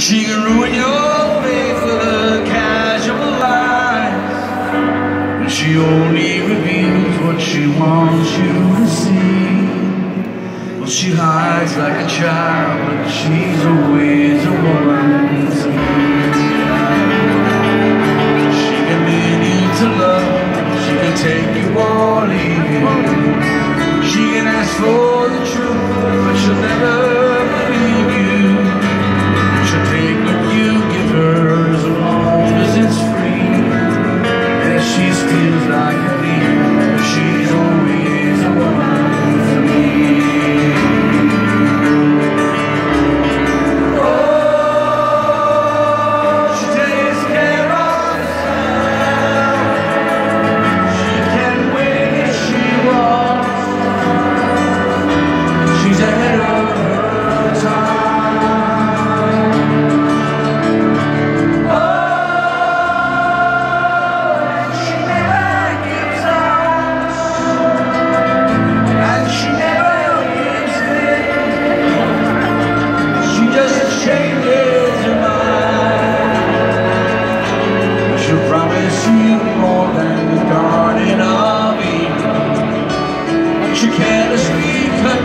She can ruin your faith with a casual lies. She only reveals what she wants you to see. Well, she hides like a child, but she's always a woman She more than the Garden of Eden. You carelessly cut.